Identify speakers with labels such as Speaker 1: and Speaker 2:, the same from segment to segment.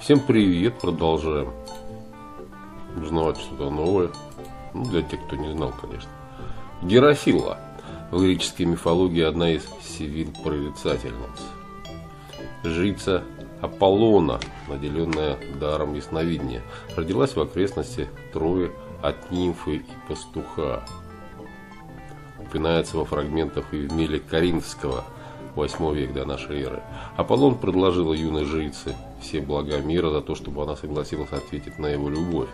Speaker 1: Всем привет, продолжаем узнавать что-то новое. Ну, для тех, кто не знал, конечно. Герафила. В греческой мифологии одна из сивил-прорицательниц. Жрица Аполлона, наделенная даром ясновидения, родилась в окрестности Трои от нимфы и пастуха. Упоминается во фрагментах Евмеля Каринского, 8 век до нашей эры. Аполлон предложила юной жрице все блага мира за то, чтобы она согласилась ответить на его любовь.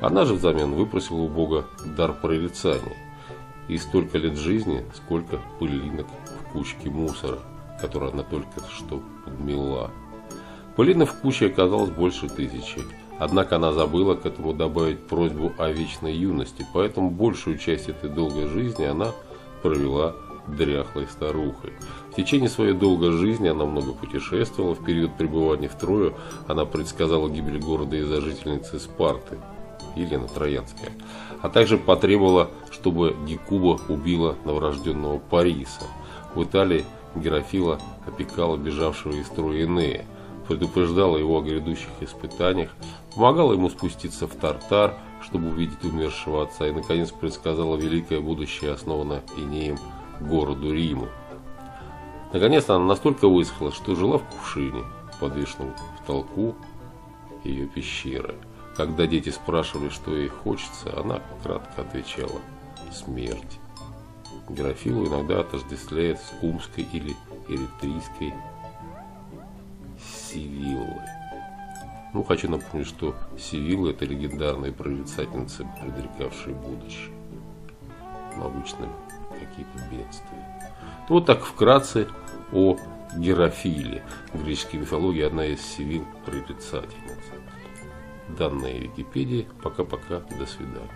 Speaker 1: Она же взамен выпросила у Бога дар прорицания и столько лет жизни, сколько пылинок в кучке мусора, который она только что подмела. Пылинок в куче оказалось больше тысячи. Однако она забыла к этому добавить просьбу о вечной юности, поэтому большую часть этой долгой жизни она провела дряхлой старухой. В течение своей долгой жизни она много путешествовала. В период пребывания в Трою она предсказала гибель города из-за жительницы Спарты, Елена Троянская, а также потребовала, чтобы Гекуба убила новорожденного Париса. В Италии Герофила опекала бежавшего из Трои Энея, предупреждала его о грядущих испытаниях, помогала ему спуститься в Тартар, чтобы увидеть умершего отца, и, наконец, предсказала великое будущее, основанное Инеем городу Риму. Наконец она настолько высохла, что жила в кувшине, подвешенном в толку ее пещеры. Когда дети спрашивали, что ей хочется, она кратко отвечала «Смерть». Герофилу иногда отождествляет с кумской или эритрийской Сивиллой. Ну, хочу напомнить, что Сивилла – это легендарная прорицательница, предрекавшая будущее. Обычно какие-то бедствия. Вот так вкратце о Герофиле. В греческой мифологии одна из сивил прорицательниц. Данные Википедии. Пока-пока. До свидания.